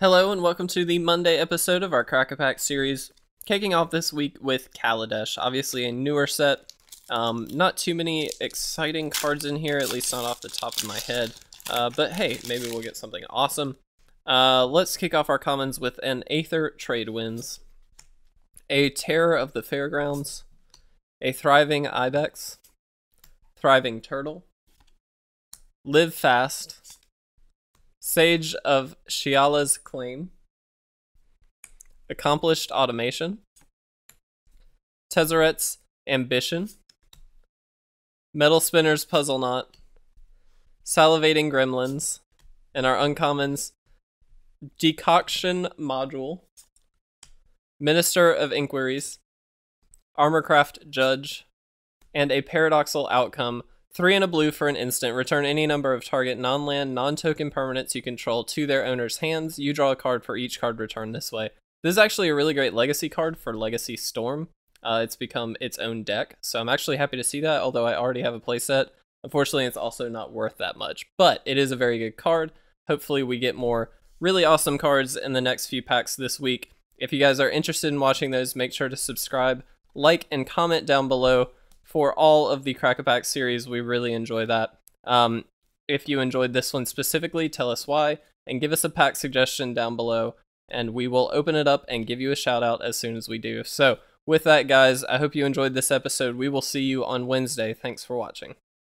Hello and welcome to the Monday episode of our Crack a Pack series. Kicking off this week with Kaladesh, obviously a newer set. Um, not too many exciting cards in here, at least not off the top of my head. Uh, but hey, maybe we'll get something awesome. Uh, let's kick off our commons with an Aether Tradewinds, a Terror of the Fairgrounds, a Thriving Ibex, Thriving Turtle, Live Fast, Sage of Shaila's Claim, Accomplished Automaton, Tezzeret's Ambition, Metalspinner's Puzzleknot, Salivating Gremlins, and our uncommons Decoction Module, Minister of Inquiries, Armorcraft Judge, and a Paradoxical Outcome. Three and a blue for an instant. Return any number of target non land, non token permanents you control to their owner's hands. You draw a card for each card returned this way. This is actually a really great legacy card for Legacy Storm. Uh, it's become its own deck, so I'm actually happy to see that, although I already have a playset. Unfortunately, it's also not worth that much, but it is a very good card. Hopefully, we get more really awesome cards in the next few packs this week. If you guys are interested in watching those, make sure to subscribe, like, and comment down below for all of the Crack a Pack series. We really enjoy that. Um, if you enjoyed this one specifically, tell us why, and give us a pack suggestion down below, and we will open it up and give you a shout out as soon as we do. So, with that, guys, I hope you enjoyed this episode. We will see you on Wednesday. Thanks for watching.